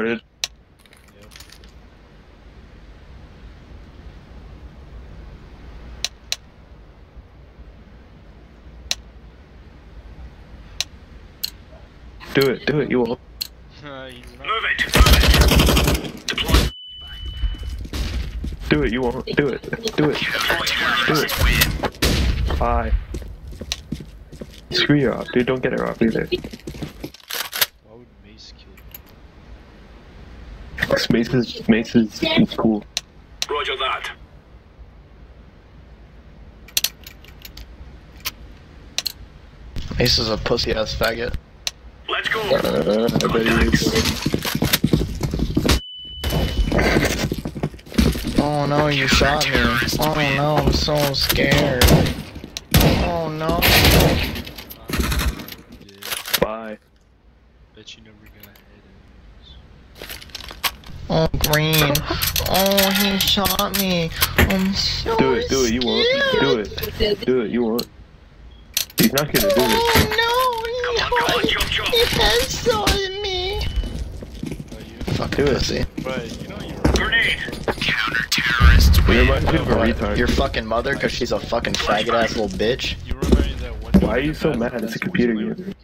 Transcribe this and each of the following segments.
recorded. Do it, do it, you not. Move it, move it. Deploy. Do it, you won't. Do it. Do it. Do it. Bye. Screw you up, dude. Don't get her off either. Why would Mace kill you? Mace is, Mace is, is cool. Roger that. Ace is a pussy ass faggot. Let's go. Uh, I bet he is. Oh no, you shot me. Oh no, I'm so scared. Oh no. Yeah. Bye. Bet you never gonna hit Oh green. Oh, he shot me. I'm so Do it, do it, you won't. Do scared. it. Do it, you won't. He's not gonna do it. Oh no, Come on, come on, chop, chop. he headshotted me. it. Oh. Fucking Do it. pussy. Right, you know you Grenade. He reminds me of a What, retard. Your fucking mother, cause she's a fucking faggot ass little bitch. You remember that one Why are you so mad? It's a computer game.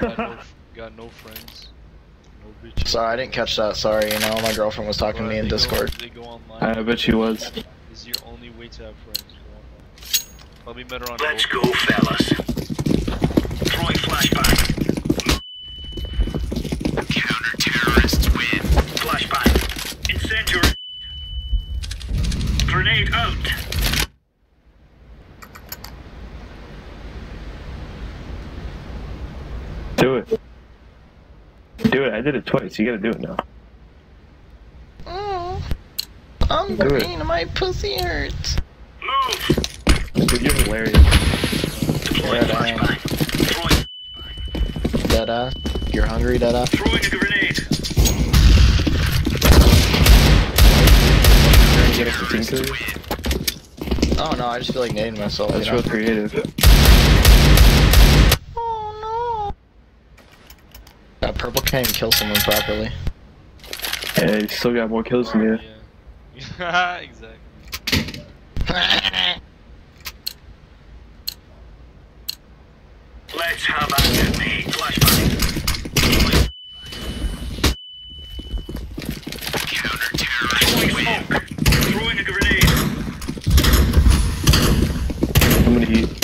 got, got no friends. No. Sorry, I didn't catch that. Sorry, you know, my girlfriend was talking to me in go- Discord. Go. I bet she was. This is your only way to have friends. Go online. Probably better on Let's go, fellas. Throwing flashbang. Counter-terrorists win. Flashbang. Incendiary. Grenade out. Do it. Do it. I did it twice. You gotta do it now. Oh, I'm Do it. green. My pussy hurts. Move. Dude, you're hilarious. Deploying Yeah, I flashbang. Throwing, Dada, you're hungry, Dada. throwing a grenade. Trying to get us to team? Oh no, I just feel like nading myself. That's you know? real creative. Oh no. That purple can't even kill someone properly. Yeah, you still got more kills than you. Yeah. exactly. Let's have at me. Flashbang. Counter-terrorists win. Throwing a grenade. I'm gonna eat.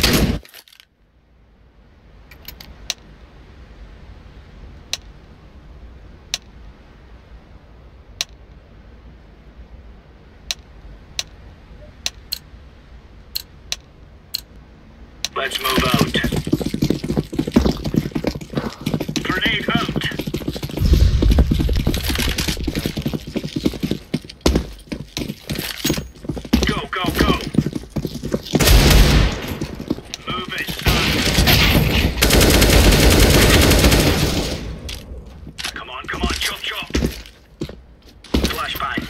Let's move out. Grenade out. Go, go, go. Move it, son. Come on, come on, chop, chop. Flashbang.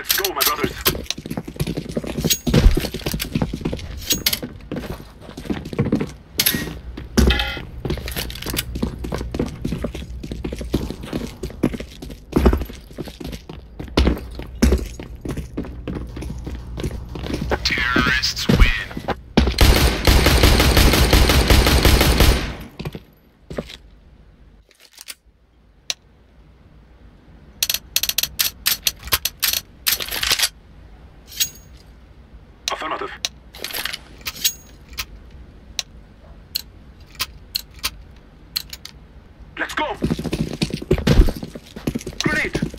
Let's go, my brothers. Terrorists win. Affirmative. Let's go! Grenade!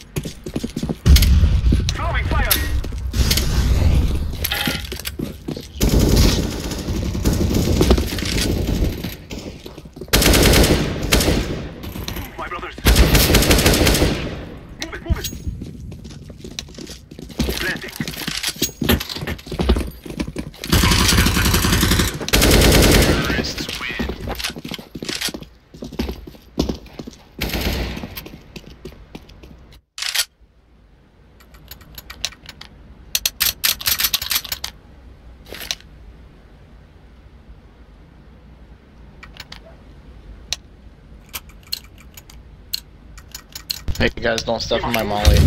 Hey guys, don't step in my molly.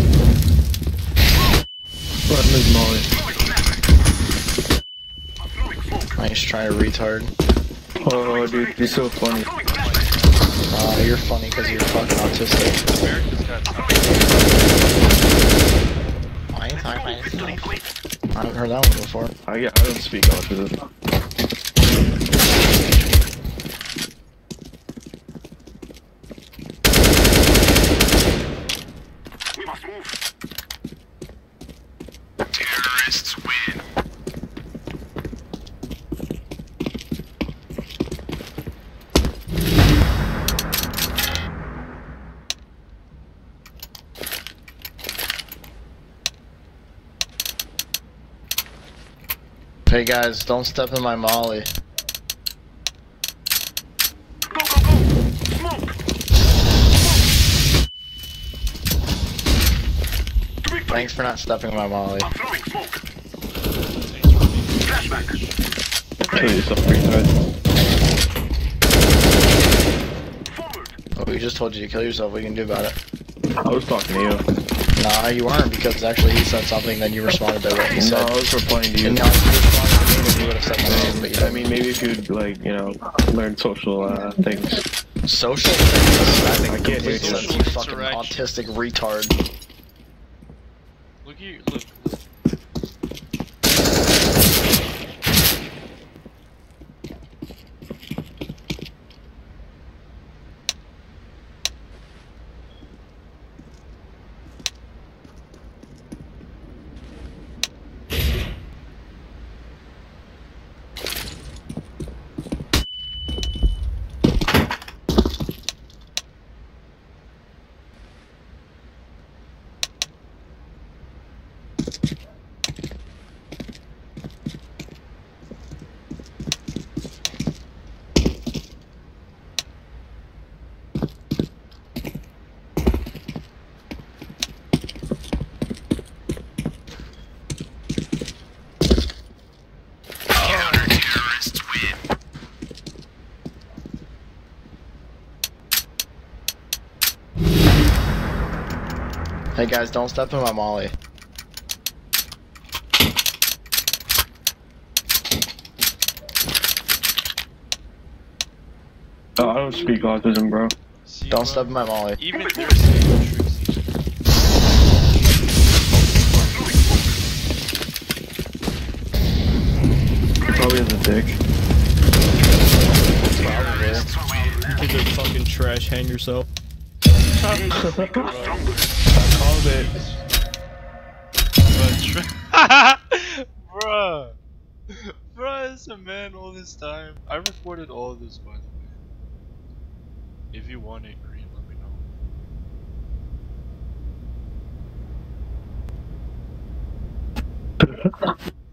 What is Molly? I'm throwing smoke. Nice try, retard. Oh, dude, you're so funny. Uh, you're funny because you're fucking autistic. I haven't heard that one before. I, I don't speak autism. Win. Hey guys, don't step in my molly. Thanks for not stepping in my molly. I'm throwing smoke. Flashbang. Kill yourself. Forward. Oh, we just told you to kill yourself. What you can do about it? I was talking to you. Nah, you weren't because actually he said something, then you responded to what he No, said. I was replying to you. And now if you responded to me, then you would have said something, but you I mean, maybe if you'd, like, you know, learn social uh, things. Social things. I think I can't sense, Social you fucking autistic retard. Look you, look. Hey guys, don't step in my molly. Oh, I don't speak autism, bro. See, Don't bro? step in my molly. Even they're saying tricks. Probably has a dick. Take a fucking trash, hang yourself. I called it. Bruh. Bruh, it's a man all this time. I recorded all of this, by the way. If you want it, Green, let me know.